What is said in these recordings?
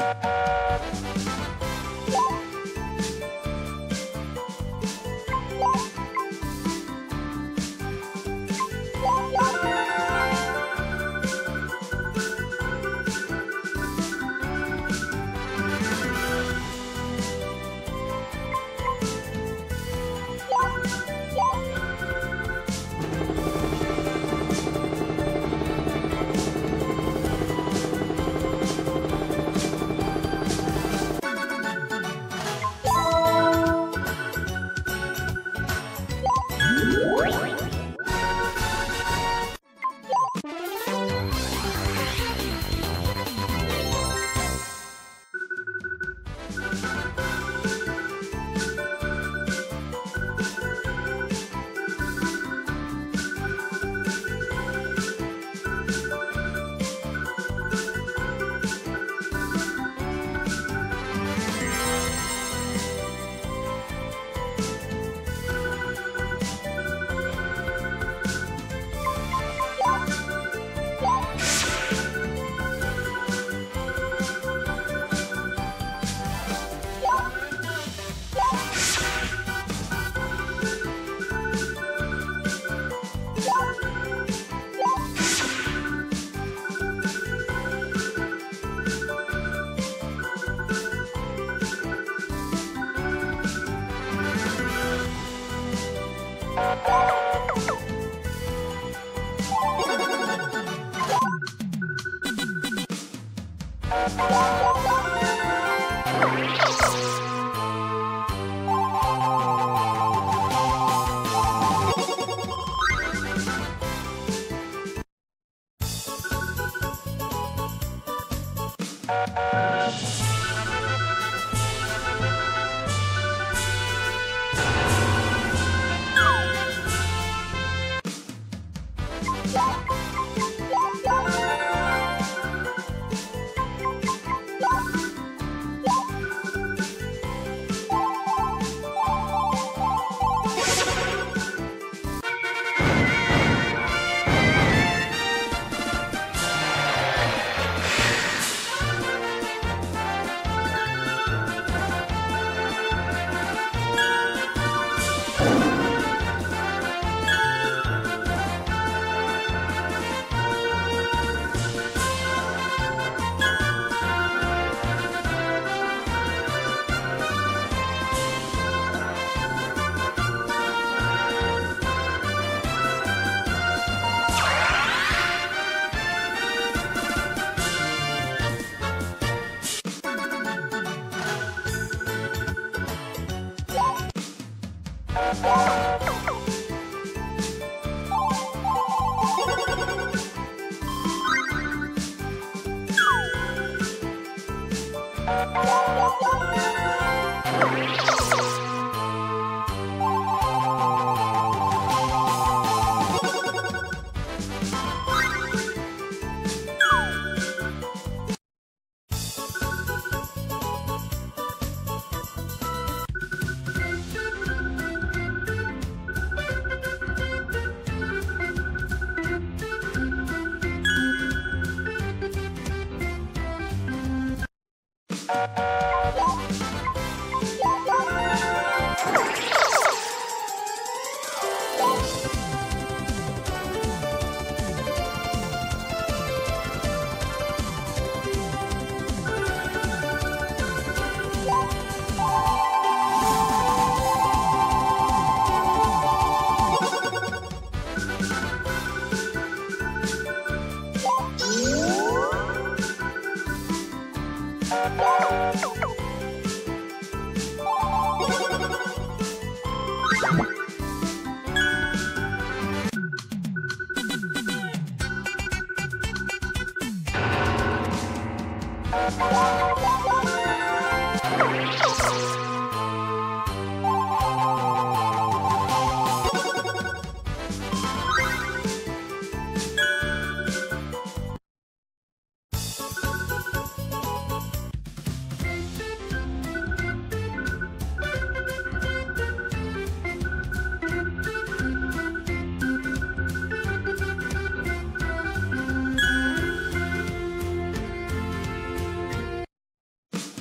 Bye.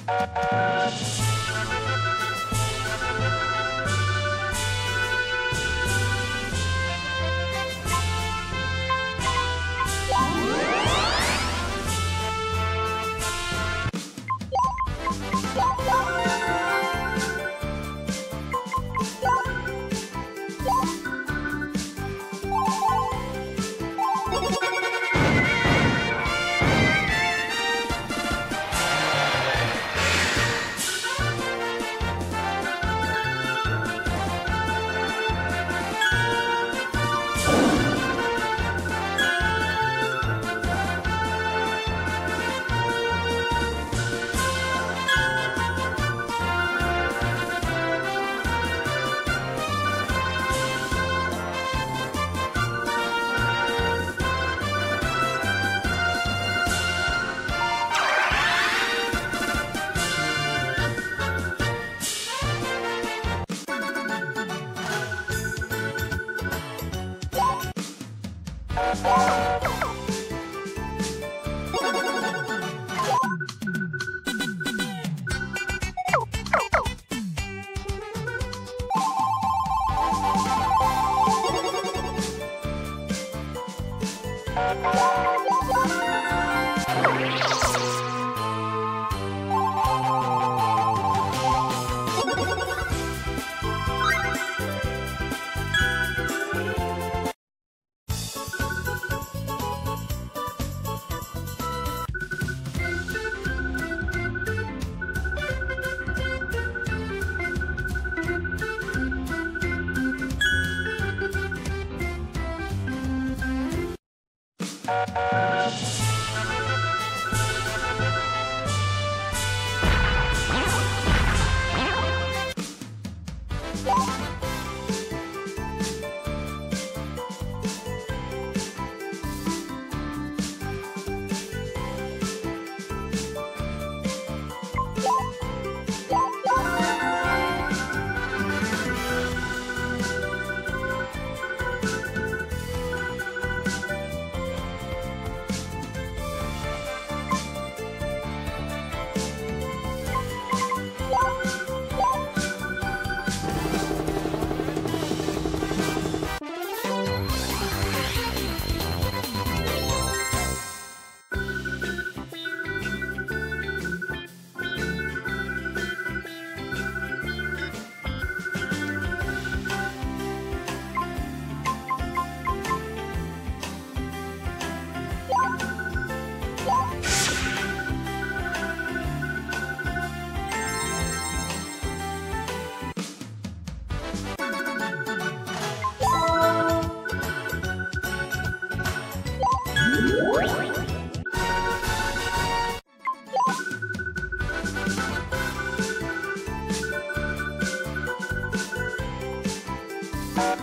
Música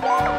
Bye.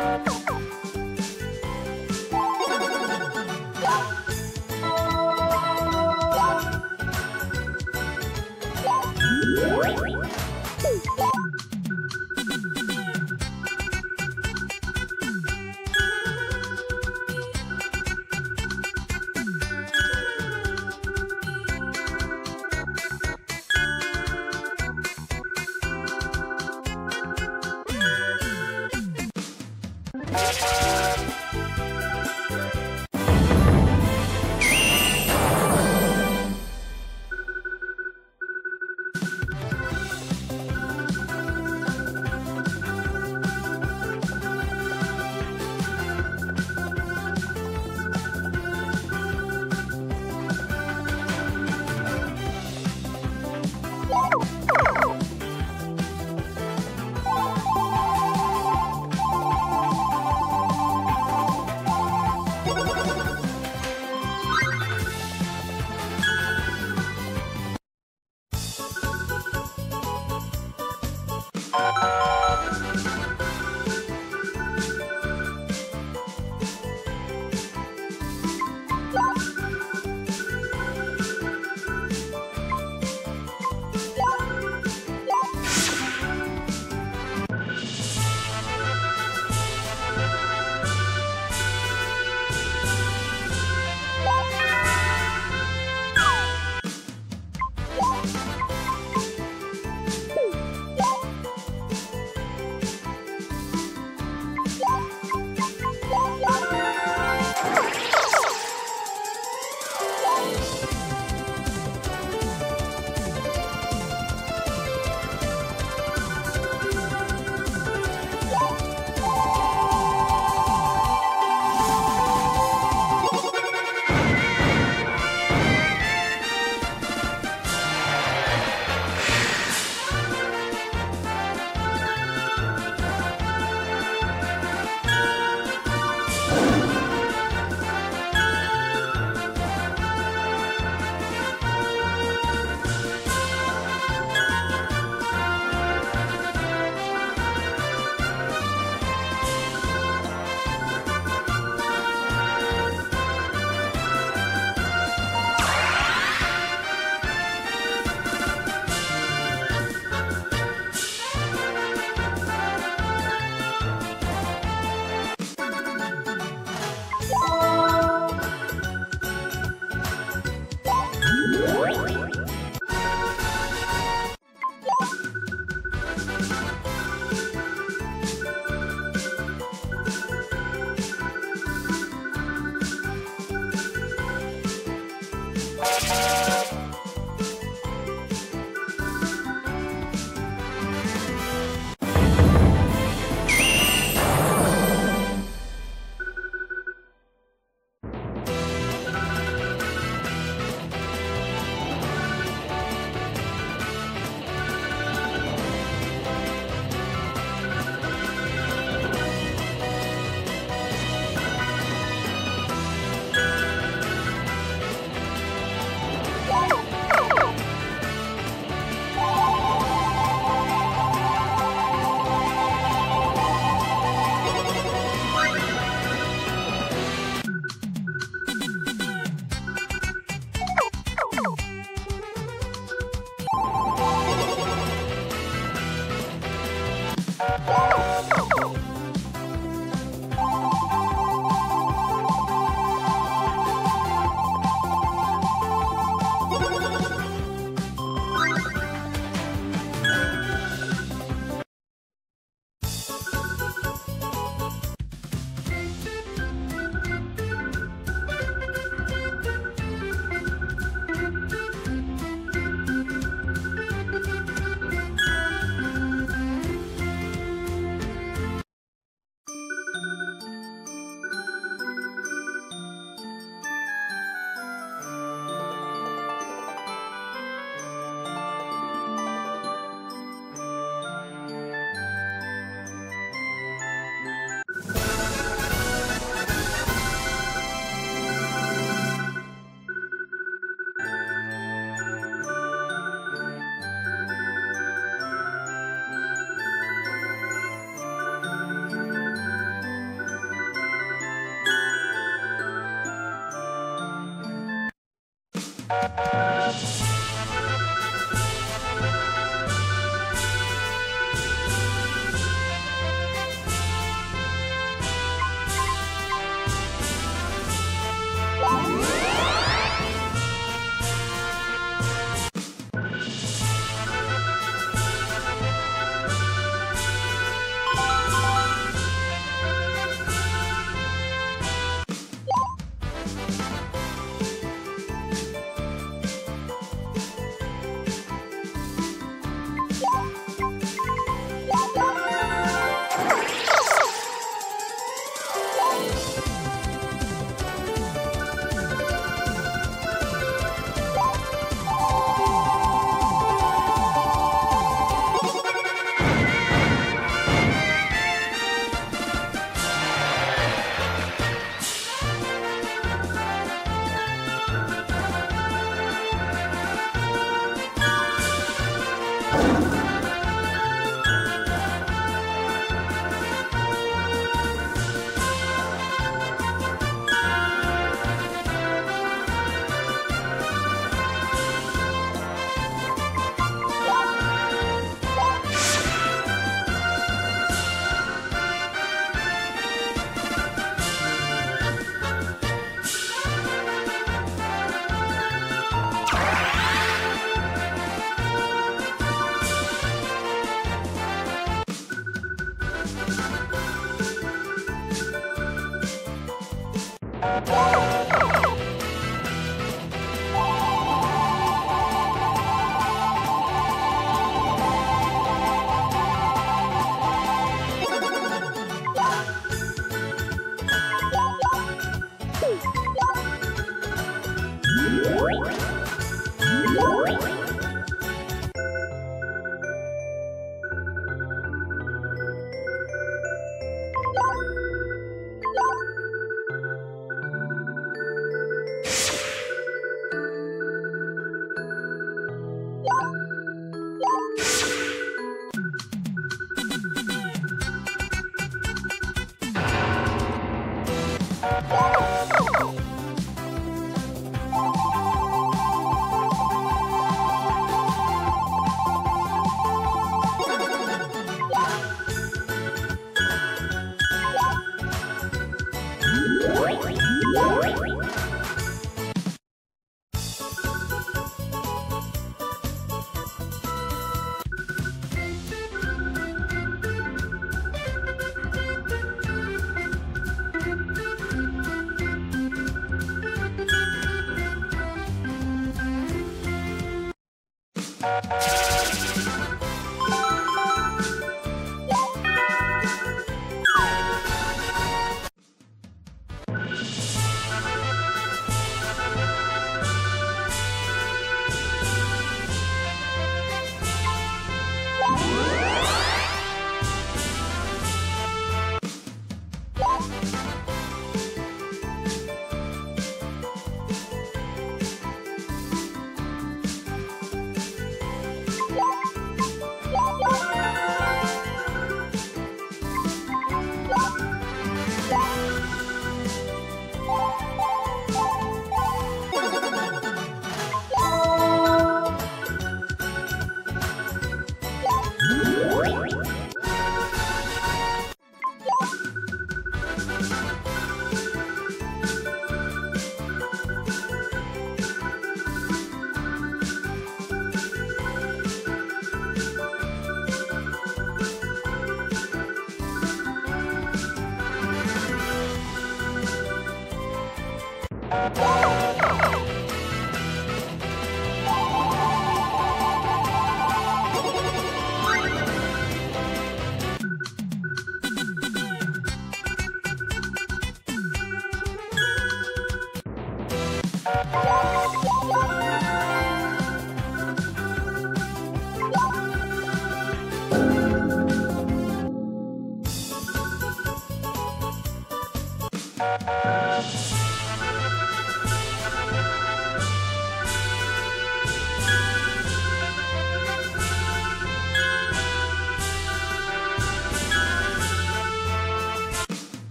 Bye.